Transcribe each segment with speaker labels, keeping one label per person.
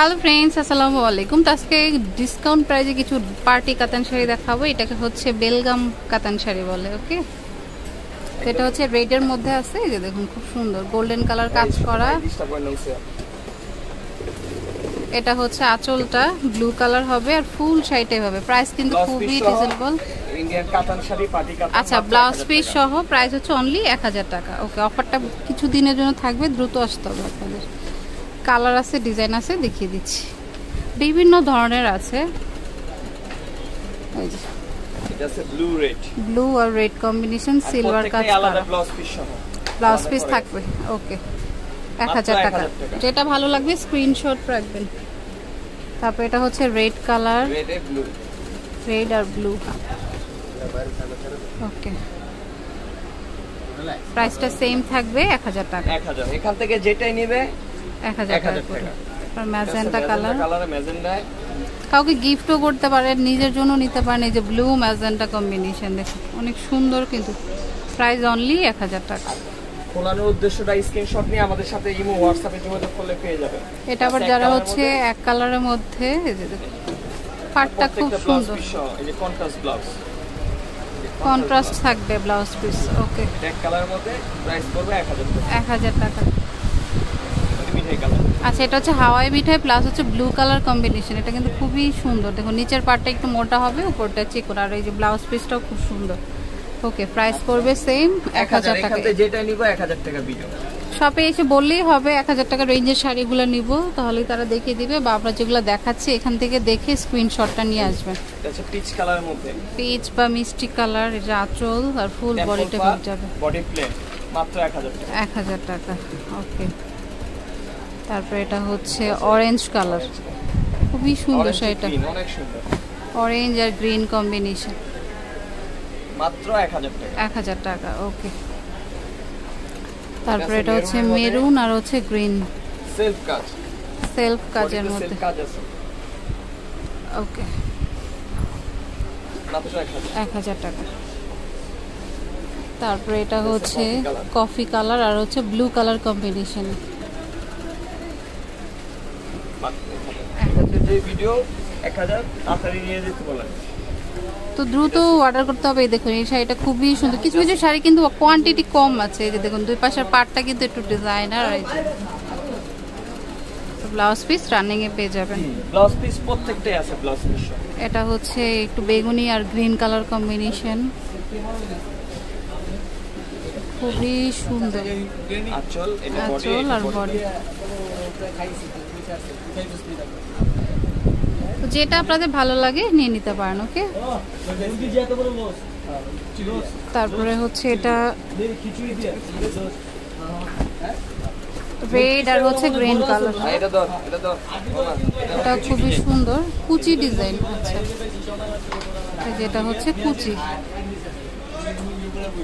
Speaker 1: Hello friends আসসালামু আলাইকুম। তো আজকে ডিসকাউন্ট প্রাইজে কিছু পার্টি কাতান শাড়ি দেখাবো। এটাকে হচ্ছে বেলগাম কাতান শাড়ি বলে ওকে? এটা হচ্ছে রেডের মধ্যে আছে। এই যে দেখুন খুব সুন্দর। গোল্ডেন কালার কাজ করা। এটা হচ্ছে আঁচলটা। ব্লু কালার হবে আর ফুল শাড়িটাই হবে। প্রাইস কিন্তু খুবই রিজনেবল আচ্ছা ব্লাউজ পিস সহ প্রাইস হচ্ছে অনলি এক হাজার টাকা। ওকে অফারটা কিছু দিনের জন্য থাকবে দ্রুত আসতে হবে আপনাদের। কালার আছে ডিজাইন আছে দেখিয়ে দিচ্ছি। বিভিন্ন ধরনের আছে।
Speaker 2: ব্লু
Speaker 1: আর রেড কম্বিনেশন সিলভার কাজ
Speaker 2: ব্লাউজ পিস।
Speaker 1: থাকবে। ওকে এক হাজার টাকা। যেটা ভালো লাগবে স্ক্রিনশট রাখবেন। তারপর এটা হচ্ছে রেড কালার
Speaker 2: রেড
Speaker 1: আর ব্লু ওকে প্রাইসটা সেম থাকবে এক হাজার টাকা।
Speaker 2: 1000 এখান থেকে যেটাই নেবে
Speaker 1: এক হাজার
Speaker 2: 1000
Speaker 1: টাকা আর ম্যাজেন্টা কালার?
Speaker 2: কালার ম্যাজেন্ডা
Speaker 1: কাউকে গিফটও করতে পারেন নিজের জন্য নিতে পারেন এই যে ব্লু ম্যাজেন্টা কম্বিনেশন দেখুন অনেক সুন্দর কিন্তু। প্রাইস অনলি এক হাজার টাকা।
Speaker 2: খোলানোর উদ্দেশ্যটা স্ক্রিনশট নিয়ে আমাদের সাথে ইমো হোয়াটসঅ্যাপে যোগাযোগ করলে পেয়ে যাবেন।
Speaker 1: এটা আবার যারা হচ্ছে এক কালারের মধ্যে এই যে দেখুন পাটটা খুব সুন্দর।
Speaker 2: এই যে কন্ট্রাস্ট ব্লাউজ
Speaker 1: কন্ট্রাস্ট থাকবে ব্লাউজ পিস ওকে
Speaker 2: এক কালারের মধ্যে প্রাইস পড়বে 1000 টাকা।
Speaker 1: এক হাজার টাকা। আচ্ছা এটা হচ্ছে হাওয়াই মিঠাই প্লাস হচ্ছে ব্লু কালার কম্বিনেশন এটা কিন্তু খুবই সুন্দর। দেখুন নিচের পার্টটা একটু মোটা হবে উপরটা চিকন। আর এই যে ব্লাউজ পিসটাও খুব সুন্দর। ওকে প্রাইস পড়বে সেম এক হাজার
Speaker 2: 1000
Speaker 1: টাকা।
Speaker 2: যেটাই নিব 1000 টাকা ভিডিও
Speaker 1: শপে এসে বললেই হবে এক হাজার টাকা রেঞ্জের শাড়িগুলো নিব তাহলেই তারা দেখিয়ে দিবে বা আমরা যেগুলো দেখাচ্ছি এখান থেকে দেখে স্ক্রিনশটটা নিয়ে আসবেন
Speaker 2: পিচ কালারের মধ্যে।
Speaker 1: পিচ বা মিষ্টি কালার এটা আঁচল আর ফুল বডিটা যাবে।
Speaker 2: বডি প্লেন মাত্র 1000 টাকা।
Speaker 1: এক হাজার টাকা ওকে তারপরে এটা হচ্ছে অরেঞ্জ কালার খুবই সুন্দর শাড়িটা। অরেঞ্জ আর গ্রিন কম্বিনেশন
Speaker 2: মাত্র 1000 টাকা।
Speaker 1: এক হাজার টাকা ওকে। তারপরে এটা হচ্ছে। মেরুন আর হচ্ছে গ্রিন
Speaker 2: সেলফ কাজ।
Speaker 1: সেলফ কাজের মধ্যে। ওকে।
Speaker 2: মাত্র 1000
Speaker 1: এক হাজার টাকা। তারপরে এটা হচ্ছে কফি কালার আর হচ্ছে ব্লু কালার কম্বিনেশন
Speaker 2: যে ভিডিও 1000 তাড়াতাড়ি নিয়ে যেতে বলেন
Speaker 1: তো দ্রুত অর্ডার করতে হবে এই দেখুন এই শাড়িটা খুবই সুন্দর। কিছু কিছু শাড়ি কিন্তু কোয়ান্টিটি কম আছে এই যে দেখুন দুই পাশের পাটটা কিন্তু একটু ডিজাইনার আর ব্লাউজ পিস রানিং এ পেয়ে যাবেন।
Speaker 2: ব্লাউজ পিস প্রত্যেকটাই আছে ব্লাউজ পিস
Speaker 1: এটা হচ্ছে একটু বেগুনি আর গ্রিন কালার কম্বিনেশন খুবই সুন্দর।
Speaker 2: আঁচল এটা বডি
Speaker 1: আঁচল আর বডি যেটা আপনাদের ভালো লাগে নিয়ে নিতে পারেন ওকে? তারপরে হচ্ছে এটা রেড আর হচ্ছে গ্রিন কালার
Speaker 2: এটা
Speaker 1: খুবই সুন্দর। কুচি ডিজাইন আচ্ছা যেটা হচ্ছে কুচি।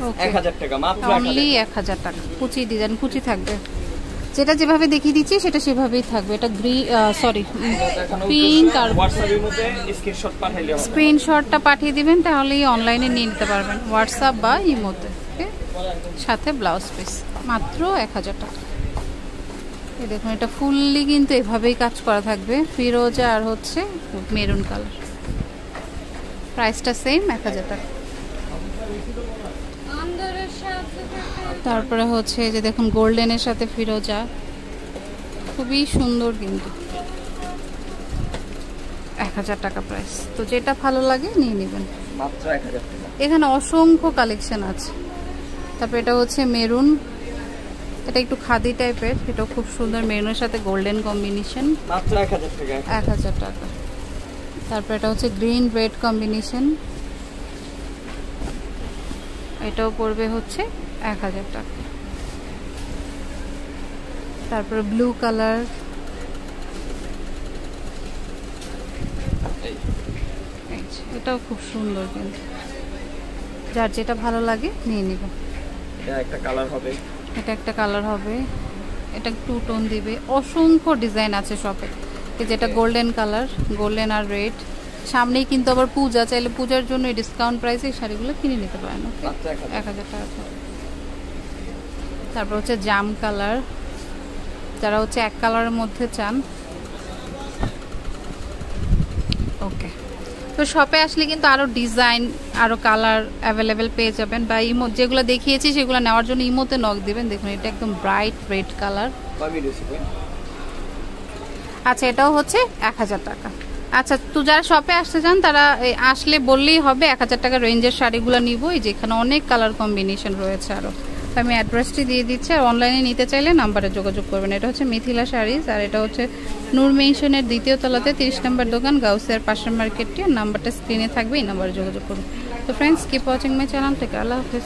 Speaker 1: ওকে।
Speaker 2: 1000 টাকা মাত্র
Speaker 1: অনলি এক হাজার টাকা। কুচি ডিজাইন কুচি থাকবে। যেটা যেভাবে দেখিয়ে দিচ্ছি, সেটা সেভাবেই থাকবে। এটা গ্রি সরি পিঙ্ক আর স্ক্রিনশটটা পাঠিয়ে দিবেন, তাহলেই অনলাইনে নিয়ে নিতে পারবেন। হোয়াটসঅ্যাপ বা ইমোতে সাথে ব্লাউজ পিস মাত্র এক হাজার টাকা। এই দেখুন, এটা ফুললি কিন্তু এভাবেই কাজ করা থাকবে। ফিরোজা আর হচ্ছে মেরুন কালার প্রাইসটা সেম এক হাজার টাকা। তারপরে হচ্ছে যে দেখুন গোল্ডেনের সাথে ফিরোজা। খুবই সুন্দর কিন্তু। এক হাজার টাকা প্রাইস তো যেটা ভালো লাগে নিয়ে নেবেন।
Speaker 2: মাত্র 1000 টাকা।
Speaker 1: এখানে অসংখ্য কালেকশন আছে। তারপর এটা হচ্ছে মেরুন। এটা একটু খাদি টাইপের এটাও খুব সুন্দর। মেরুনের সাথে গোল্ডেন কম্বিনেশন
Speaker 2: মাত্র 1000 টাকা।
Speaker 1: এক হাজার টাকা। তারপর এটা হচ্ছে গ্রিন রেড কম্বিনেশন এটাও পড়বে হচ্ছে এক হাজার টাকা। তারপরে ব্লু কালার এটাও খুব সুন্দর কিন্তু। যার যেটা ভালো লাগে নিয়ে নেবেন
Speaker 2: এটা একটা কালার হবে।
Speaker 1: এটা একটা কালার হবে। এটা টু টোন দিবে। অসংখ্য ডিজাইন আছে শপে যেটা গোল্ডেন কালার গোল্ডেন আর রেড সামনেই কিন্তু আবার পূজা চাইলে পূজার জন্য ডিসকাউন্ট প্রাইসে এই শাড়িগুলো কিনে নিতে পারেন ওকে
Speaker 2: 1000
Speaker 1: এক হাজার টাকা। তারপর হচ্ছে জাম কালার। যারা হচ্ছে এক কালারের মধ্যে চান। ওকে। তো শপে আসলে কিন্তু আরও ডিজাইন আরও কালার অ্যাভেলেবেল পেয়ে যাবেন। বা ইমো যেগুলো দেখিয়েছি সেগুলো নেওয়ার জন্য ইমোতে নখ দেবেন। দেখুন এটা একদম ব্রাইট রেড কালার আচ্ছা এটাও হচ্ছে এক হাজার টাকা। আচ্ছা তো যারা শপে আসতে চান তারা আসলে বললেই হবে এক হাজার টাকা রেঞ্জের শাড়িগুলো নিব। এই যে এখানে অনেক কালার কম্বিনেশন রয়েছে আরও আমি অ্যাড্রেসটি দিয়ে দিচ্ছি, আর অনলাইনে নিতে চাইলে নাম্বারে যোগাযোগ করবেন। এটা হচ্ছে মিথিলা শাড়িজ, আর এটা হচ্ছে নূর মেনশনের দ্বিতীয় তলাতে তিরিশ নাম্বার দোকান, গাউসিয়ার পাশের মার্কেটটি, আর নাম্বারটা স্ক্রিনে থাকবে, এই নাম্বারে যোগাযোগ করুন। তো friends keep watching my channel থেকে আল্লাহ হাফিজ।